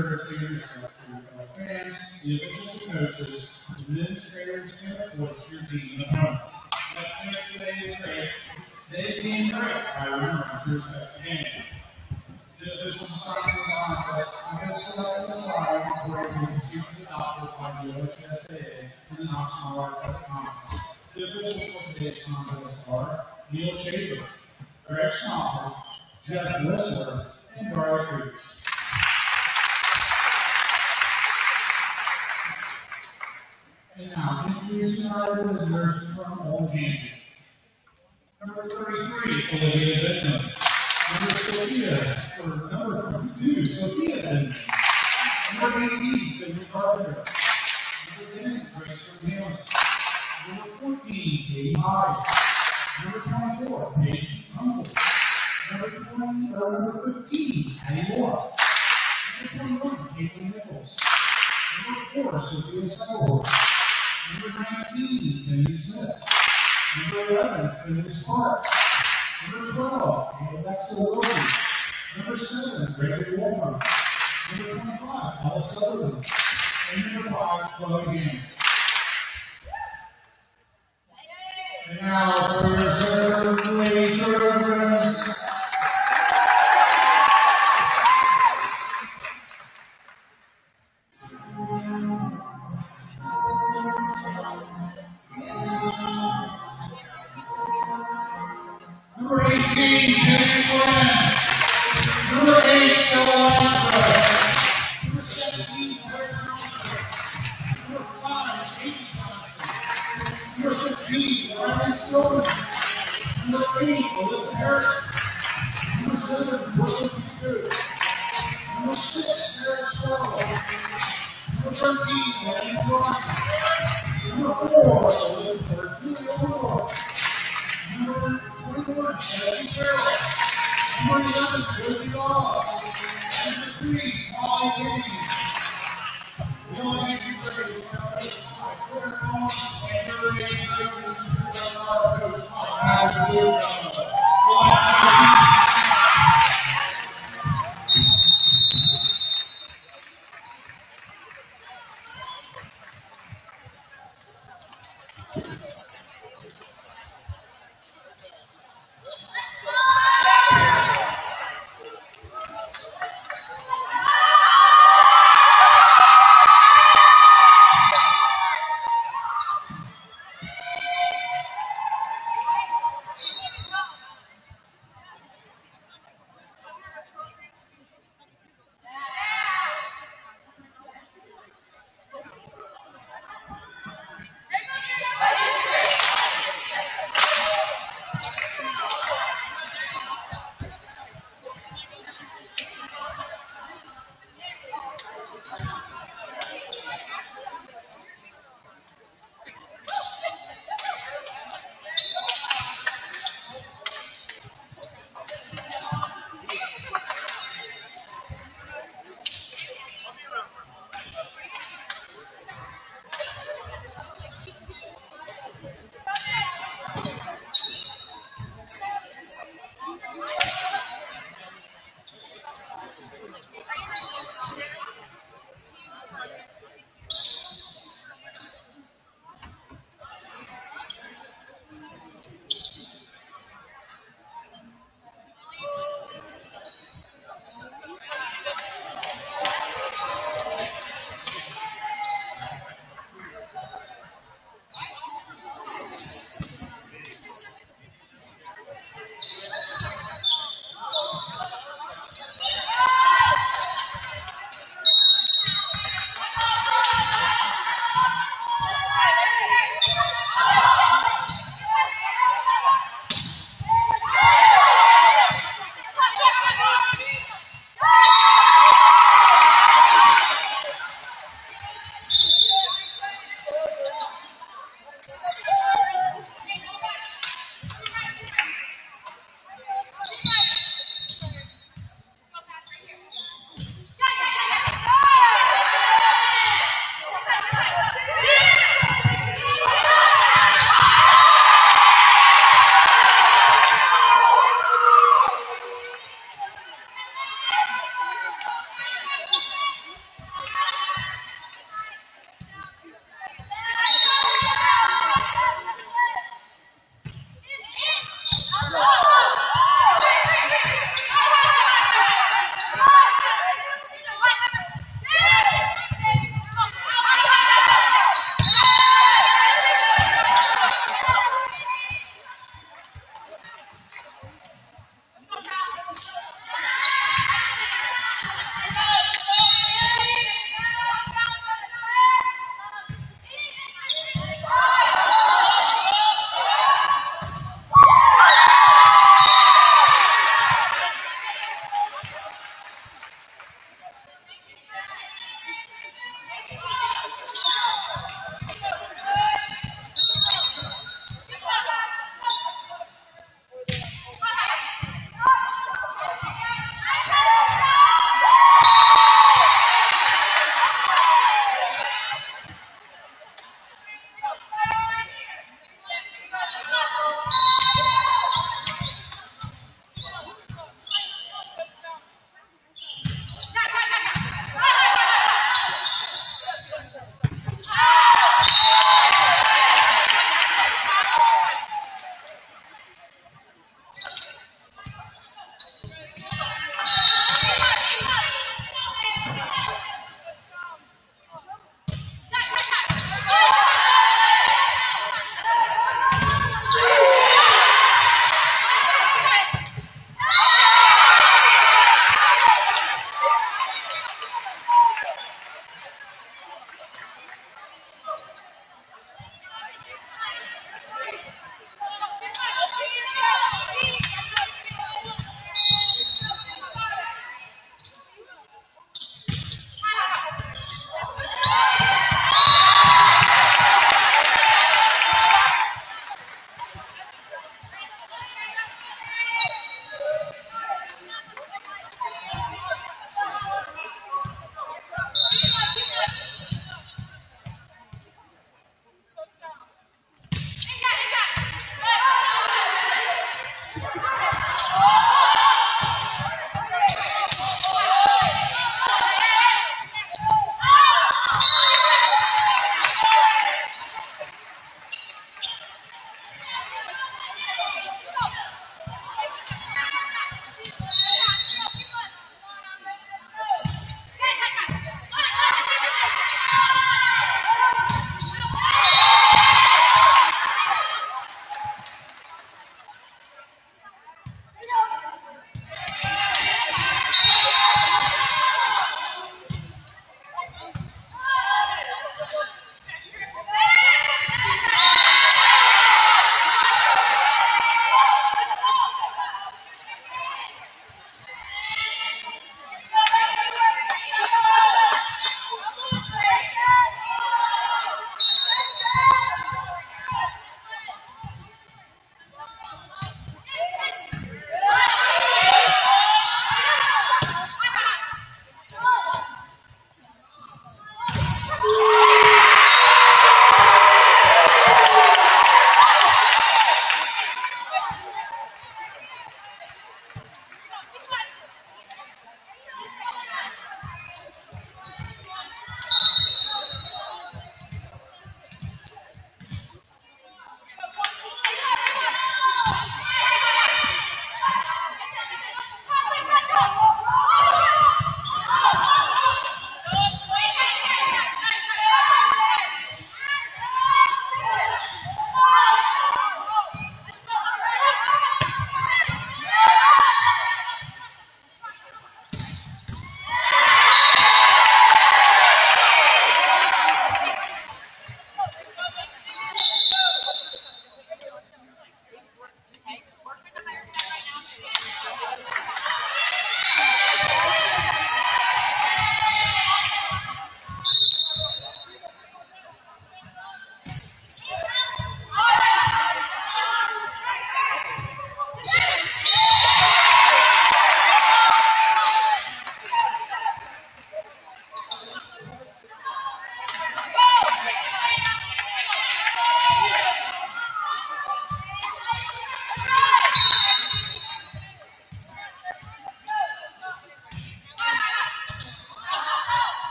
your fellow fans, the officials and coaches, administrators, and of course your team opponents. Let's make today great. Today's game great by remembering to respect the game. The officials assigned to the contest have been selected aside according to the procedures by the OHSAA and the Knoxville Athletic Conference. The officials for today's contest are Neil Schaefer, Greg Schnaufer, Jeff Whistler, and Garlic Creech. And now, introducing our visitors from Old Hampton. Number 33, Olivia Bittman. Number Sophia, or number 52, Sophia Bittman. Number 18, Finley Carpenter. Number 10, Grace Mills. Number 14, Katie Hyde. Number 24, Paige Humble. Number 20, or number 15, Patty Moore. Number 21, Caitlin Nichols. Number 4, Sophia Sutherland. Number 19, Kennedy Smith. Number 11, Finley Smart. Number 12, Alexa Willoughby. Number 7, Gregory Wolfram. Number 25, Paul Sutherland. and number five, Chloe Gaines. And now for your serve, Lady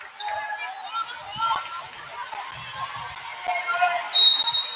Thank you.